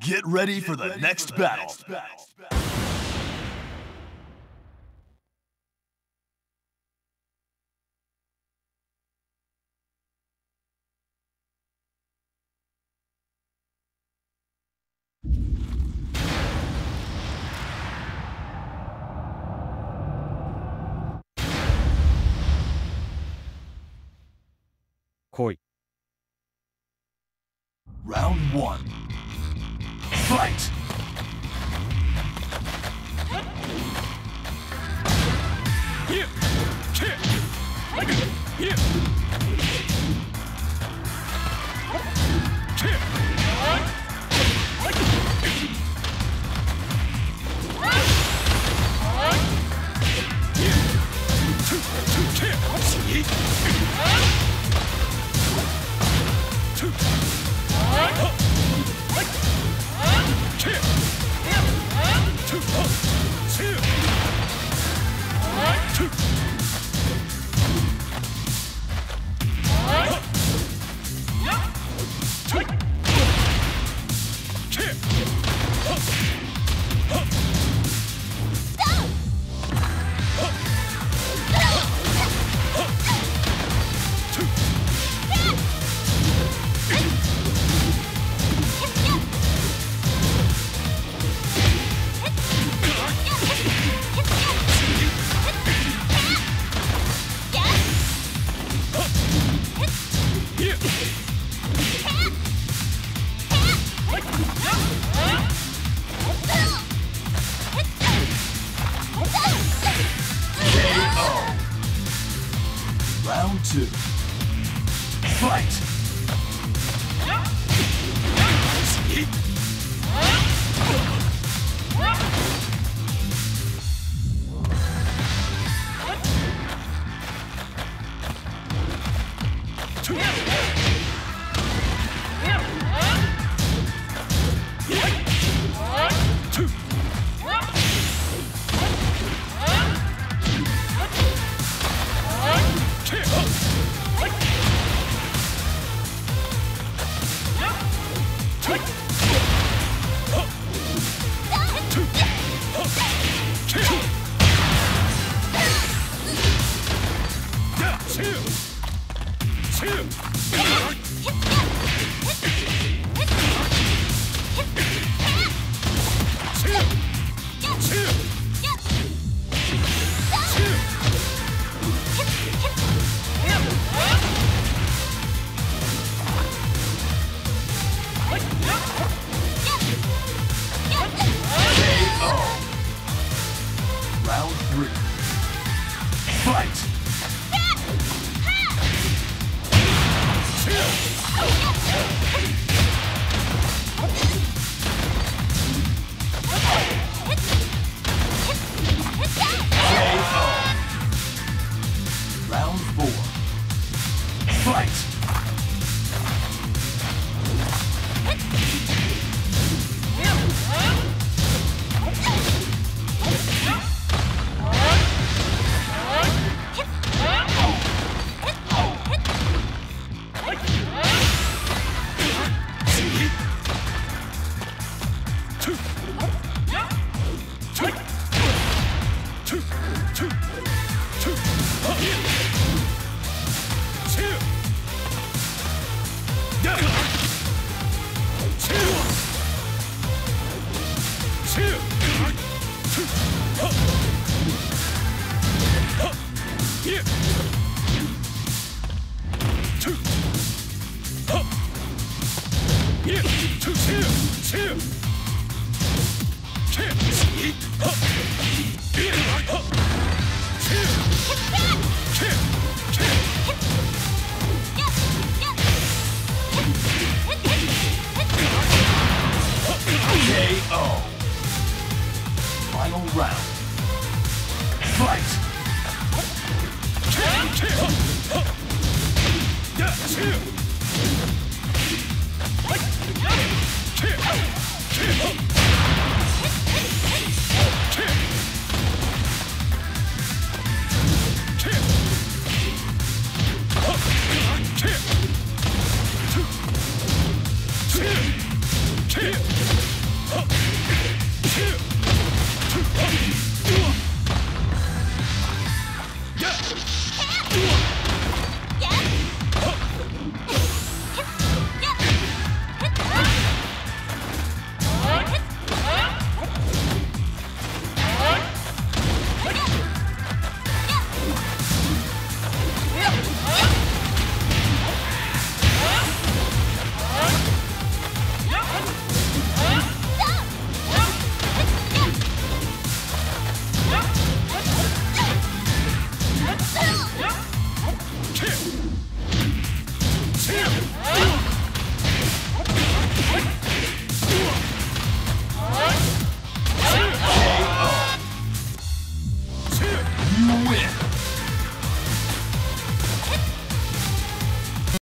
Get ready for the next battle. Round one. Fight! KO. Round Fight! KO.